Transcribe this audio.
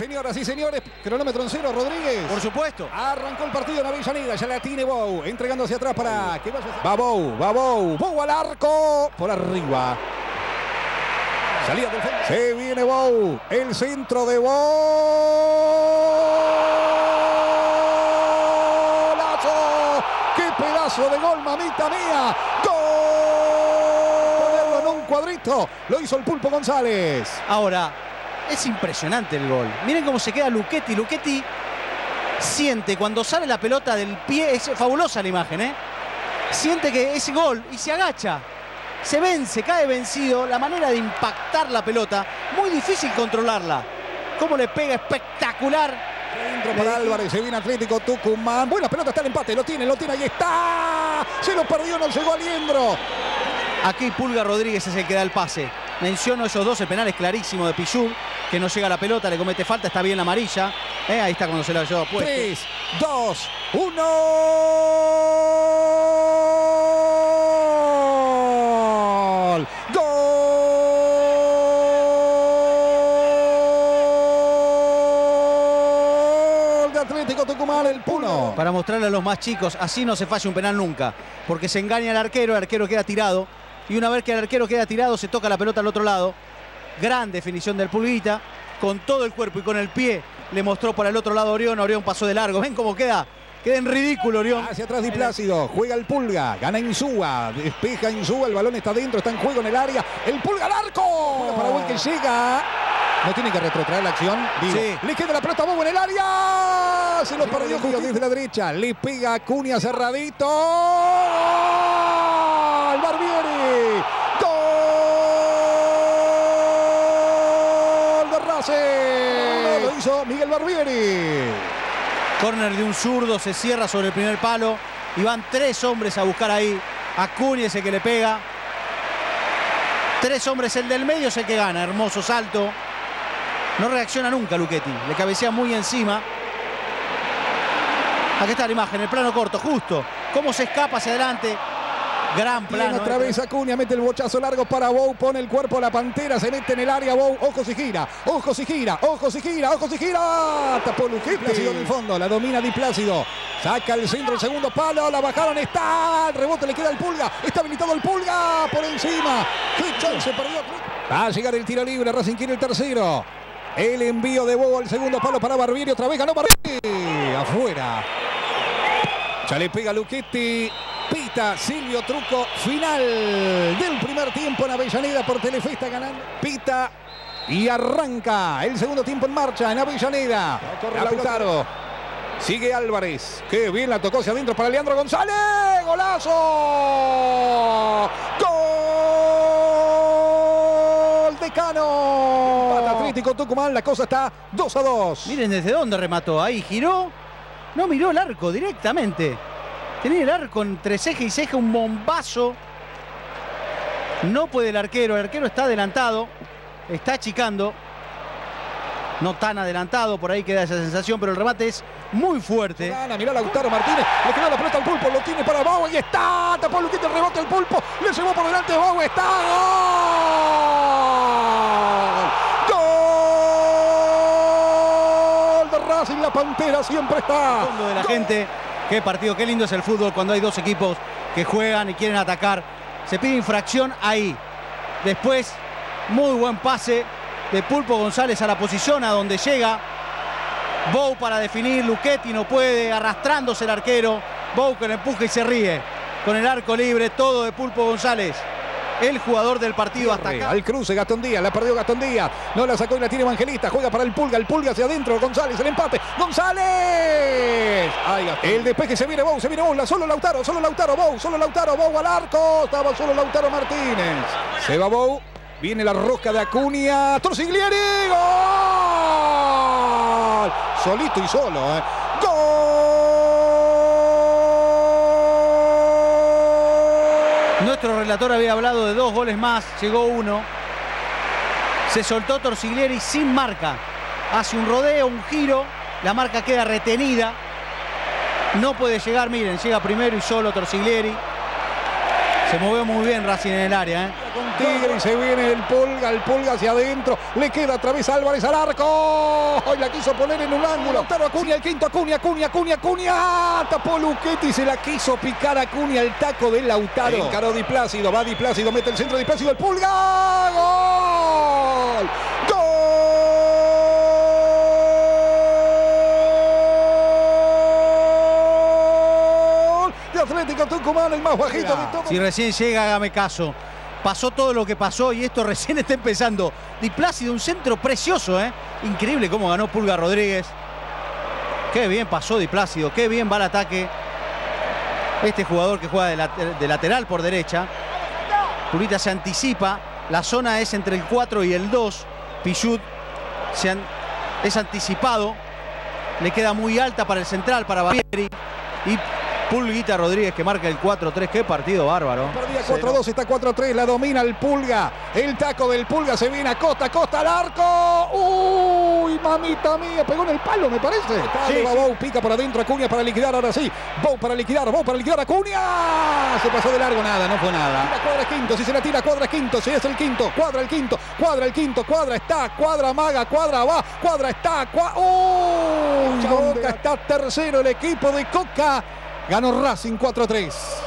Señoras y señores, cronómetro en cero, Rodríguez. Por supuesto. Arrancó el partido en Avellaneda, ya la tiene Bou, entregando hacia atrás para que vaya. Va Bou, va Bou, Bou al arco, por arriba. Salida del fondo. Se viene Bou, el centro de. ¡Golazo! ¡Qué pedazo de gol, mamita mía! ¡Gol! Ponerlo en un cuadrito, lo hizo el Pulpo González. Ahora, es impresionante el gol. Miren cómo se queda Luchetti. Luchetti siente cuando sale la pelota del pie. Es fabulosa la imagen, ¿eh? Siente que es gol y se agacha. Se vence, cae vencido. La manera de impactar la pelota, muy difícil controlarla. Cómo le pega espectacular. Centro para Álvarez, se viene Atlético Tucumán. Buena pelota, está el empate, lo tiene, lo tiene, ahí está. Se lo perdió, no llegó a Liendro. Aquí Pulga Rodríguez es el que da el pase. Menciono esos dos, el penal es clarísimo de Pichú, que no llega a la pelota, le comete falta, está bien la amarilla. Eh, ahí está cuando se la lleva puesto. 3, 2, 1. Gol de Atlético Tucumán, el Puno. Para mostrarle a los más chicos, así no se falla un penal nunca, porque se engaña el arquero, el arquero queda tirado, y una vez que el arquero queda tirado, se toca la pelota al otro lado. Gran definición del Pulguita, con todo el cuerpo y con el pie, le mostró por el otro lado a Orión, Orión pasó de largo, ven cómo queda, queda en ridículo Orión. Hacia atrás Di Plácido, juega el Pulga, gana Insúa, despeja Insúa, el balón está dentro, está en juego en el área, el Pulga al arco, para Bou que llega, no tiene que retrotraer la acción, digo, Sí. le queda la pelota Bou en el área, se lo perdió Julio desde la derecha, le pega a Cunha cerradito, ¡Gol! Barbieri, gol de Lo hizo Miguel Barbieri. Corner de un zurdo, se cierra sobre el primer palo y van tres hombres a buscar ahí. Acuña es el que le pega. Tres hombres, el del medio es el que gana. Hermoso salto. No reacciona nunca Luchetti. Le cabecea muy encima. Aquí está la imagen, el plano corto, justo. Cómo se escapa hacia adelante. Gran plano. otra eh. vez Acuña mete el bochazo largo para Bou, pone el cuerpo a la pantera, se mete en el área Bou, ojos y gira, ojos y gira, ojos y gira, ojos y gira. Tapó Luchetti. Plácido en el fondo, la domina Di Plácido. Saca el centro, el segundo palo, la bajaron, está, el rebote le queda al Pulga, está habilitado el Pulga por encima. Qué chance perdió. Va a llegar el tiro libre, Racing quiere el tercero. El envío de Bou al segundo palo para Barbieri, otra vez ganó Barbieri. Afuera. Ya le pega Luchetti. Pita Silvio Truco. Final del primer tiempo en Avellaneda por Telefesta ganando. Pita. Y arranca el segundo tiempo en marcha en Avellaneda. Lautaro. Sigue Álvarez. Qué bien la tocó hacia adentro para Leandro González. ¡Golazo! ¡Gol de Cano! Empata Atlético Tucumán. La cosa está 2 a 2. Miren desde dónde remató. Ahí giró. No miró el arco directamente. Tenía el arco entre ceja y ceja, un bombazo. No puede el arquero. El arquero está adelantado. Está achicando. No tan adelantado, por ahí queda esa sensación, pero el remate es muy fuerte. Gana, mirá Lautaro Martínez, le quedó la pelota al pulpo, lo tiene para Bau y está, tapó Luquete, el rebote al pulpo, le llevó por delante Bau, está, gol, gol de Racing, la Pantera siempre está. fondo de la gente. Qué partido, qué lindo es el fútbol cuando hay dos equipos que juegan y quieren atacar. Se pide infracción ahí. Después, muy buen pase de Pulpo González a la posición a donde llega. Bou para definir, Luchetti no puede, arrastrándose el arquero. Bou con empuje y se ríe. Con el arco libre, todo de Pulpo González. El jugador del partido hasta acá. Al cruce, Gastón Díaz, la perdió Gastón Díaz, no la sacó y la tiene Evangelista, juega para el Pulga, el Pulga hacia adentro, González, el empate, González. Ay, el despeje se viene Bou, se viene Bou, la- solo Lautaro, solo Lautaro, Bou, solo Lautaro, Bou al arco, estaba solo Lautaro Martínez. Se va Bou, viene la rosca de Acuña, Torsiglieri, gol. Solito y solo, ¿eh? Nuestro relator había hablado de dos goles más, llegó uno. Se soltó Torsiglieri sin marca. Hace un rodeo, un giro, la marca queda retenida. No puede llegar, miren, llega primero y solo Torsiglieri. Se movió muy bien Racing en el área. ¿eh? Con Tigre y se viene el pulga, el pulga hacia adentro. Le queda otra vez Álvarez al arco. Hoy la quiso poner en un ángulo. Lautaro Acuña, el quinto Acuña, Acuña, Acuña, Acuña. Tapó Luquetti y se la quiso picar Acuña el taco del Lautaro. Encaró Di Plácido, va Di Plácido, mete el centro Di Plácido, el pulga. ¡Gol! De Atlético Tucumán, el más bajito de todos. Si recién llega, hágame caso. Pasó todo lo que pasó y esto recién está empezando. Di Plácido, un centro precioso, ¿eh? Increíble cómo ganó Pulga Rodríguez. Qué bien pasó Di Plácido, qué bien va el ataque. Este jugador que juega de, later- de lateral por derecha. Pulita se anticipa. La zona es entre el 4 y el 2. Pichut se an- es anticipado. Le queda muy alta para el central, para Barbieri. Y Pulguita Rodríguez que marca el 4-3. Qué partido bárbaro. Perdía 4-2, está 4-3, la domina el Pulga. El taco del Pulga se viene a Costa, Costa al arco. Uy, mamita mía, pegó en el palo, me parece. Sí, va sí. Bou, pica por adentro, Acuña para liquidar, ahora sí. Bou para liquidar, Bou para liquidar, Acuña. Se pasó de largo, nada, no fue nada. Tira cuadra quinto, si se la tira, cuadra quinto, si es el quinto, cuadra el quinto, cuadra el quinto, cuadra está, cuadra maga, cuadra va, cuadra está, cuadra. Uy, Boca está tercero el equipo de Coca. Ganó Racing 4-3.